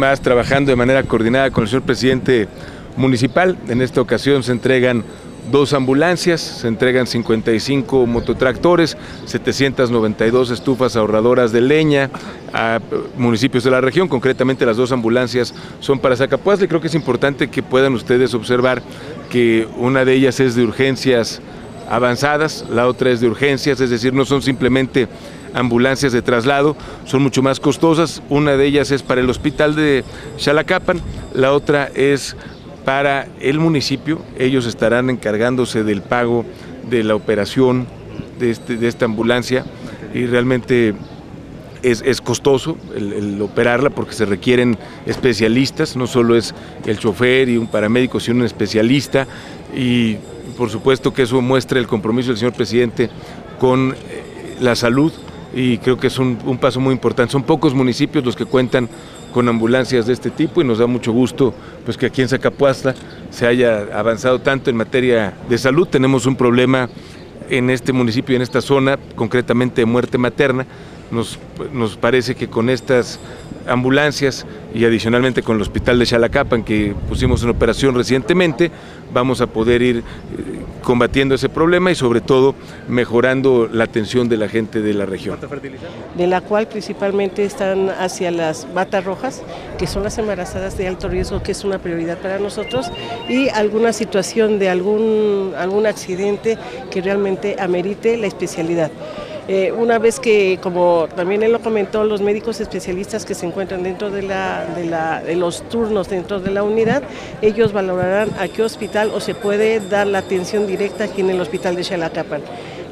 Más trabajando de manera coordinada con el señor presidente municipal. En esta ocasión se entregan dos ambulancias, se entregan 55 mototractores, 792 estufas ahorradoras de leña a municipios de la región, concretamente las dos ambulancias son para Zacapuazla y creo que es importante que puedan ustedes observar que una de ellas es de urgencias avanzadas, la otra es de urgencias, es decir, no son simplemente ambulancias de traslado, son mucho más costosas, una de ellas es para el hospital de Xalacapan, la otra es para el municipio, ellos estarán encargándose del pago de la operación de, este, de esta ambulancia y realmente es, costoso el, operarla porque se requieren especialistas, no solo es el chofer y un paramédico, sino un especialista. Y por supuesto que eso muestra el compromiso del señor presidente con eh, la salud y creo que es un, paso muy importante. Son pocos municipios los que cuentan con ambulancias de este tipo y nos da mucho gusto pues que aquí en Zacapuasta se haya avanzado tanto en materia de salud. Tenemos un problema en este municipio, en esta zona, concretamente de muerte materna. Nos, nos parece que con estas ambulancias y adicionalmente con el hospital de Chalacapan que pusimos en operación recientemente, vamos a poder ir eh, combatiendo ese problema y sobre todo mejorando la atención de la gente de la región. De la cual principalmente están hacia las batas rojas, que son las embarazadas de alto riesgo, que es una prioridad para nosotros, y alguna situación de algún, algún accidente que realmente amerite la especialidad. Eh, una vez que, como también él lo comentó, los médicos especialistas que se encuentran dentro de, la, de, los turnos dentro de la unidad, ellos valorarán a qué hospital o se puede dar la atención directa aquí en el hospital de Xalacapan.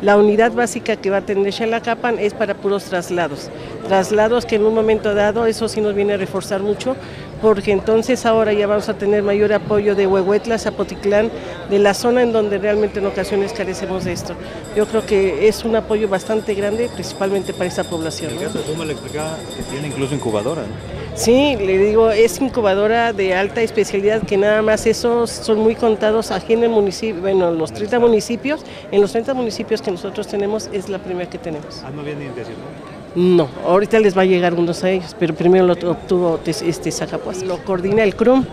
La unidad básica que va a tener Xalacapan es para puros traslados. Traslados que en un momento dado, eso sí nos viene a reforzar mucho, porque entonces ahora ya vamos a tener mayor apoyo de Huehuetla, Zapotitlán, de la zona en donde realmente en ocasiones carecemos de esto. Yo creo que es un apoyo bastante grande, principalmente para esta población. ¿no? le explicaba que tiene incluso incubadora. Sí, le digo, es incubadora de alta especialidad, que nada más esos son muy contados aquí en el municipio, bueno, los 30 municipios, en los 30 municipios que nosotros tenemos es la primera que tenemos. Ah, no había ni intención, no, ahorita les va a llegar unos a ellos, pero primero lo obtuvo este Zacapuas. Lo coordina el CRUM,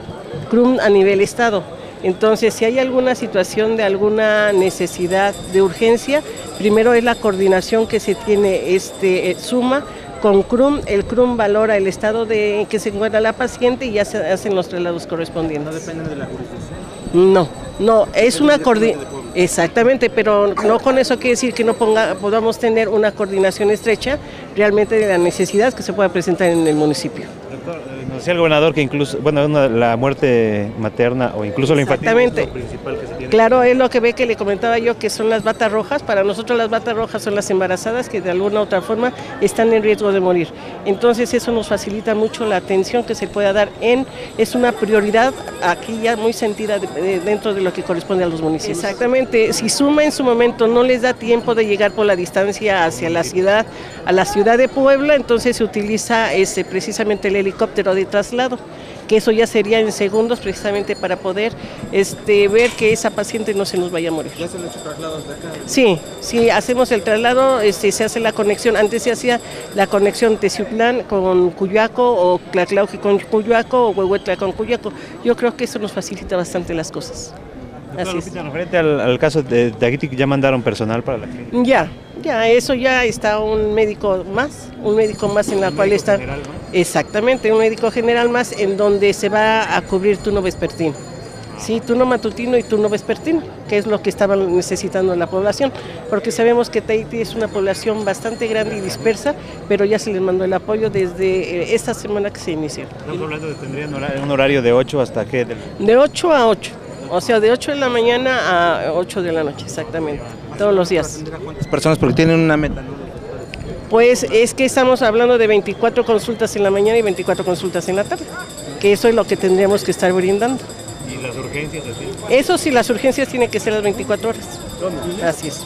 CRUM a nivel estado. Entonces, si hay alguna situación de alguna necesidad de urgencia, primero es la coordinación que se tiene este eh, suma con CRUM, el CRUM valora el estado de que se encuentra la paciente y ya se hacen los traslados correspondientes. ¿No dependen de la jurisdicción? No, no, es una coordinación. Exactamente, pero no con eso quiere decir que no ponga, podamos tener una coordinación estrecha realmente de la necesidad que se pueda presentar en el municipio. Doctor, eh, nos decía el gobernador que incluso, bueno, la muerte materna o incluso la infantil es lo principal que se tiene. Claro, es lo que ve que le comentaba yo que son las batas rojas. Para nosotros las batas rojas son las embarazadas que de alguna u otra forma están en riesgo de morir. Entonces eso nos facilita mucho la atención que se pueda dar en, es una prioridad aquí ya muy sentida dentro de lo que corresponde a los municipios. Exactamente, si suma en su momento no les da tiempo de llegar por la distancia hacia la ciudad, a la ciudad de Puebla, entonces se utiliza ese, precisamente el helicóptero de traslado que eso ya sería en segundos precisamente para poder este, ver que esa paciente no se nos vaya a morir. ¿Ya se han hecho traslados de acá? Sí, sí, hacemos el traslado, este, se hace la conexión, antes se hacía la conexión Teciutlán con Cuyaco o Tlatlauji con Cuyaco o Huehuetla con Cuyaco. Yo creo que eso nos facilita bastante las cosas. Así es. referente al, caso de Tagitic, ¿ya mandaron personal para la clínica? Ya, ya, eso ya está un médico más, un médico más en la cual está... Exactamente, un médico general más en donde se va a cubrir turno vespertino. Sí, turno matutino y turno vespertino, que es lo que estaban necesitando la población, porque sabemos que Tahití es una población bastante grande y dispersa, pero ya se les mandó el apoyo desde eh, esta semana que se inició. ¿Estamos hablando de tendrían un horario de 8 hasta qué? De 8 a 8, o sea, de 8 de la mañana a 8 de la noche, exactamente, todos los días. ¿Cuántas personas? Porque tienen una meta. Pues es que estamos hablando de 24 consultas en la mañana y 24 consultas en la tarde, que eso es lo que tendríamos que estar brindando. ¿Y las urgencias? Eso sí, las urgencias tienen que ser las 24 horas. Así es.